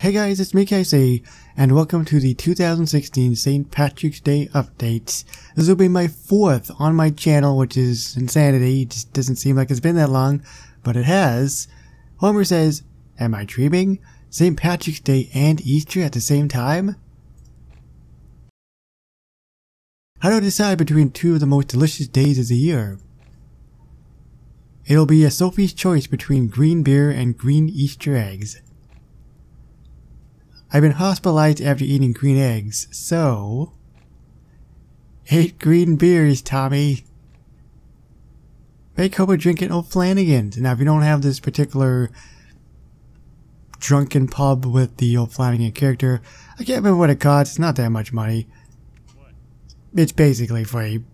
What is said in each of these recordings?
Hey guys, it's me KC, and welcome to the 2016 St. Patrick's Day updates. This will be my fourth on my channel, which is insanity. It just doesn't seem like it's been that long, but it has. Homer says, Am I dreaming? St. Patrick's Day and Easter at the same time? How do I decide between two of the most delicious days of the year? It'll be a Sophie's choice between green beer and green Easter eggs. I've been hospitalized after eating green eggs, so... Eight green beers, Tommy. Make Homer drink at O'Flanagan's. Now, if you don't have this particular drunken pub with the O'Flanagan character, I can't remember what it costs. It's not that much money. It's basically free.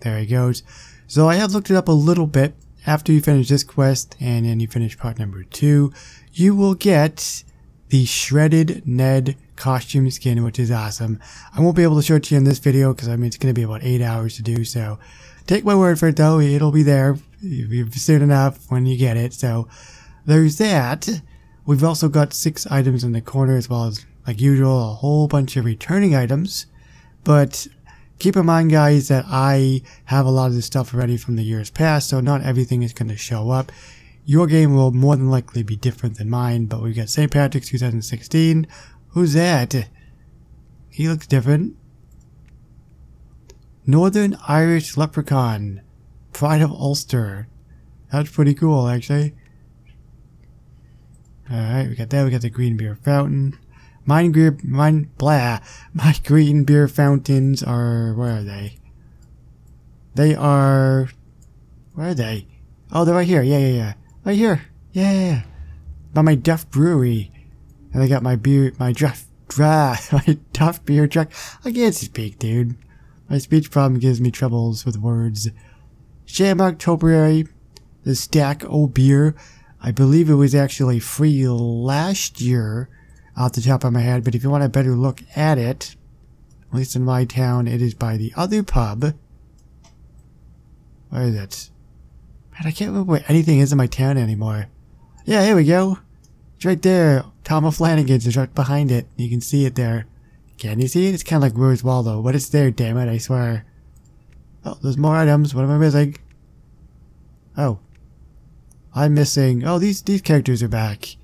There he goes. So I have looked it up a little bit. After you finish this quest and then you finish part number two, you will get the Shredded Ned costume skin, which is awesome. I won't be able to show it to you in this video because I mean it's going to be about 8 hours to do so. Take my word for it though, it'll be there soon enough when you get it. So there's that. We've also got 6 items in the corner as well as, like usual, a whole bunch of returning items. But Keep in mind, guys, that I have a lot of this stuff already from the years past, so not everything is going to show up. Your game will more than likely be different than mine, but we've got St. Patrick's 2016. Who's that? He looks different. Northern Irish Leprechaun. Pride of Ulster. That's pretty cool, actually. Alright, we got that. We got the green beer fountain. Mine beer, mine, blah. My green beer fountains are, where are they? They are, where are they? Oh, they're right here. Yeah, yeah, yeah. Right here. Yeah. By my Duff Brewery. And I got my beer, my Duff, dry, my Duff beer truck. I can't speak, dude. My speech problem gives me troubles with words. Shamrock Topiary, the stack o beer. I believe it was actually free last year off the top of my head, but if you want a better look at it, at least in my town, it is by the other pub. Where is it? Man, I can't remember where anything is in my town anymore. Yeah, here we go. It's right there. Tom O'Flanagan's is right behind it. You can see it there. Can you see it? It's kind of like Where's Waldo, but it's there, damn it, I swear. Oh, there's more items. What am I missing? Oh. I'm missing... Oh, these, these characters are back.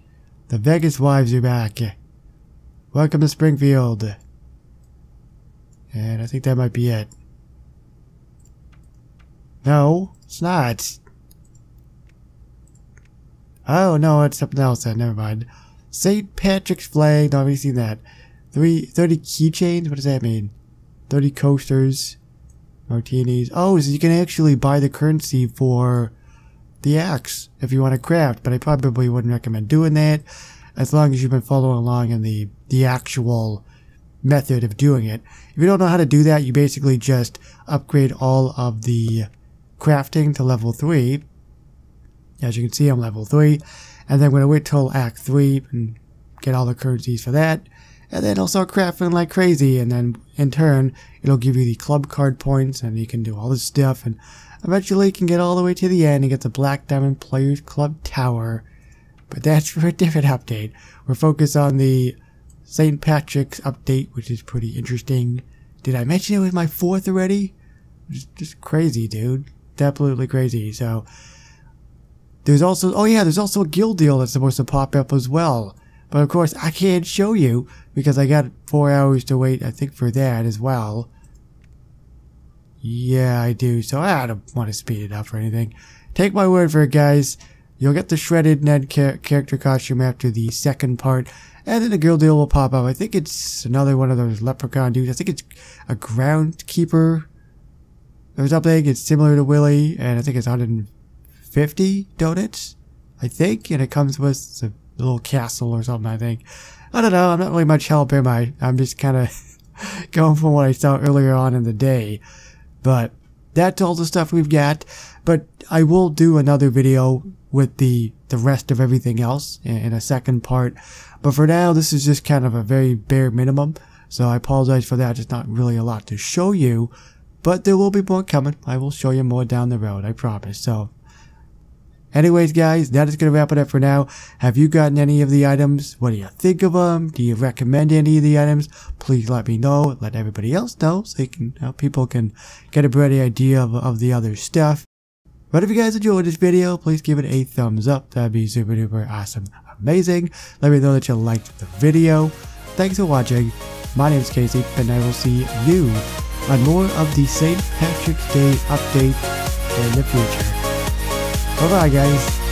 The Vegas wives are back. Welcome to Springfield. And I think that might be it. No, it's not. Oh, no, it's something else then. Never mind. St. Patrick's flag. No, I've already seen that. Three, 30 keychains? What does that mean? 30 coasters. Martinis. Oh, so you can actually buy the currency for the axe if you want to craft, but I probably wouldn't recommend doing that as long as you've been following along in the, the actual method of doing it. If you don't know how to do that, you basically just upgrade all of the crafting to level 3. As you can see, I'm level 3. And then I'm going to wait till Act 3 and get all the currencies for that. And then I'll start crafting like crazy. And then in turn, it'll give you the club card points and you can do all this stuff. And eventually you can get all the way to the end and get the Black Diamond Players Club Tower. But that's for a different update. We're focused on the St. Patrick's update, which is pretty interesting. Did I mention it was my fourth already? Just, just crazy, dude. Absolutely crazy. So, there's also, oh yeah, there's also a Gil deal that's supposed to pop up as well. But of course, I can't show you because I got four hours to wait, I think, for that as well. Yeah, I do. So I don't want to speed it up or anything. Take my word for it, guys. You'll get the shredded Ned char character costume after the second part, and then the Gil deal will pop up. I think it's another one of those leprechaun dudes. I think it's a groundkeeper or something. It's similar to Willy, and I think it's 150 donuts, I think, and it comes with a little castle or something, I think. I don't know, I'm not really much help, am I? I'm just kind of going from what I saw earlier on in the day. But that's all the stuff we've got. But I will do another video with the, the rest of everything else in, in a second part. But for now, this is just kind of a very bare minimum. So I apologize for that. It's not really a lot to show you. But there will be more coming. I will show you more down the road, I promise. So Anyways, guys, that is going to wrap it up for now. Have you gotten any of the items? What do you think of them? Do you recommend any of the items? Please let me know. Let everybody else know so they can, uh, people can get a better idea of, of the other stuff. But if you guys enjoyed this video, please give it a thumbs up. That'd be super duper awesome, amazing. Let me know that you liked the video. Thanks for watching. My name is KC, and I will see you on more of the St. Patrick's Day update in the future. Bye bye, guys.